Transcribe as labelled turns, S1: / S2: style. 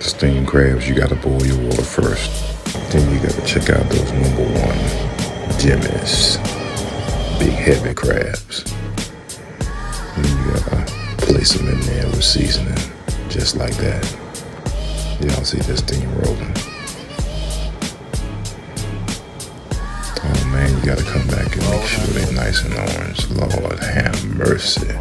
S1: Steam crabs, you gotta boil your water first. Then you gotta check out those number one Jimmy's big heavy crabs. And you gotta place them in there with seasoning, just like that. Y'all see this steam rolling. Oh man, you gotta come back and make sure they're nice and orange. Lord have mercy.